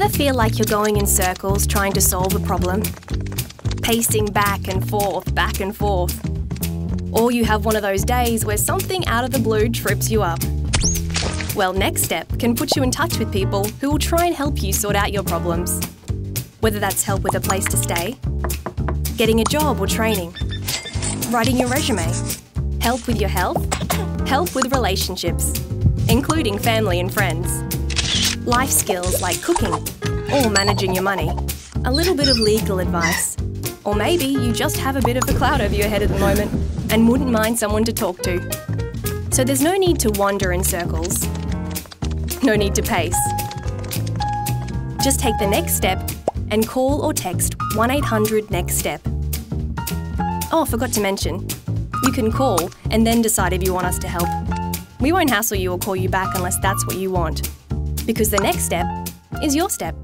Ever feel like you're going in circles trying to solve a problem? Pacing back and forth, back and forth. Or you have one of those days where something out of the blue trips you up. Well, Next Step can put you in touch with people who will try and help you sort out your problems. Whether that's help with a place to stay, getting a job or training, writing your resume, help with your health, help with relationships, including family and friends, life skills like cooking or managing your money, a little bit of legal advice, or maybe you just have a bit of a cloud over your head at the moment and wouldn't mind someone to talk to. So there's no need to wander in circles. No need to pace. Just take the next step and call or text 1800 Next Step. Oh, forgot to mention, you can call and then decide if you want us to help. We won't hassle you or call you back unless that's what you want. Because the next step is your step.